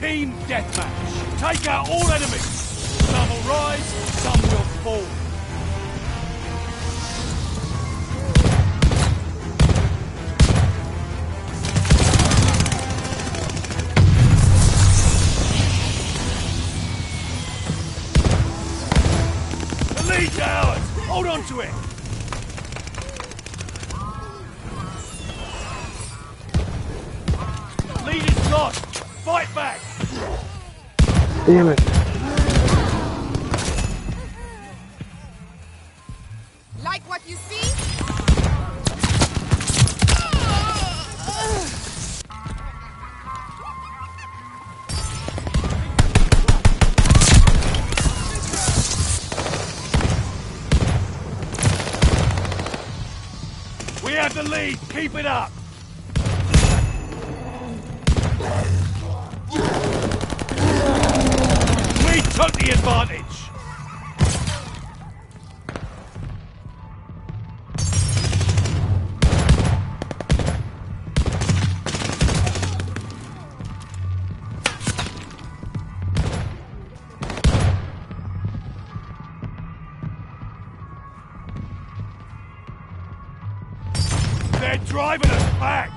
Team deathmatch. Take out all enemies. Some will rise, some will fall. Hold on to it. Lead is lost. Fight back. Damn it. Like what you see? We have the lead. Keep it up. We took the advantage. They're driving us back.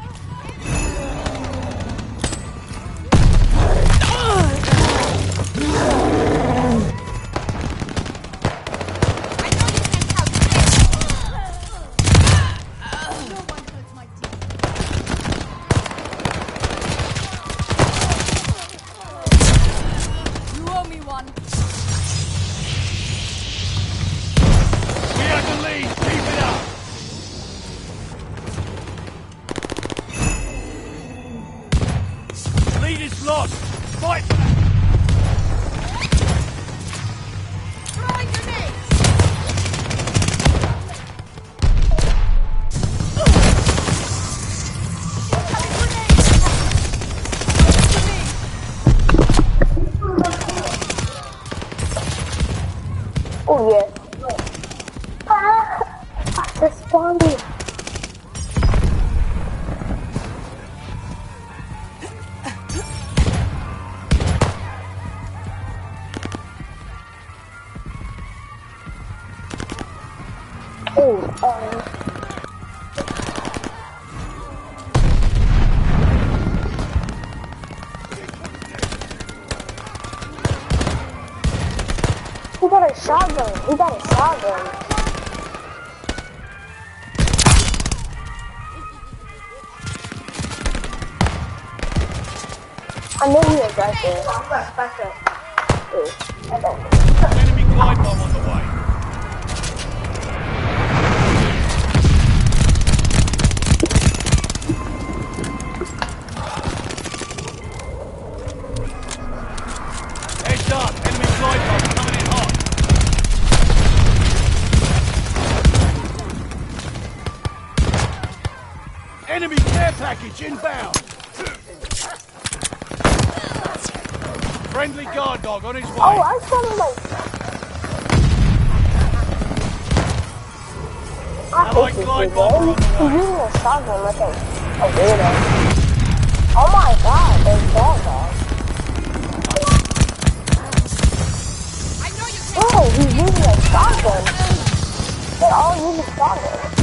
Lost. Fight back. Throwing Oh, um, he got a shotgun. He got a shotgun. I knew he was right there. Back, back up. Ooh, I don't. Enemy glide bomb on the way. Package inbound. Friendly guard dog on his way. Oh, I sounded like. I Allied hate this glide bomber on the He's way. using a shotgun like a, a weirdo. Oh my god, there's that guy. I know you can't. Oh, he's using a shotgun. They're all use a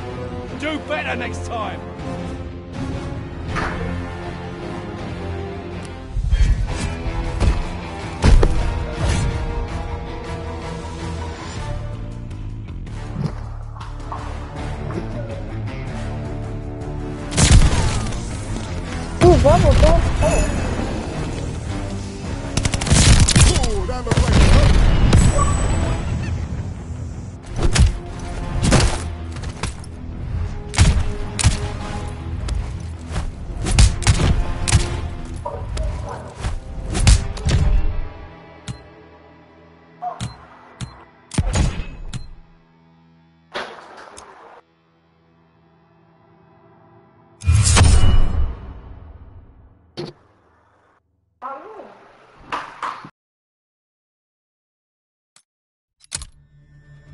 Do better next time. He's level 10. Ooh, that